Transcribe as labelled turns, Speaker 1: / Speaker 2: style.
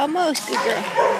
Speaker 1: Almost a girl.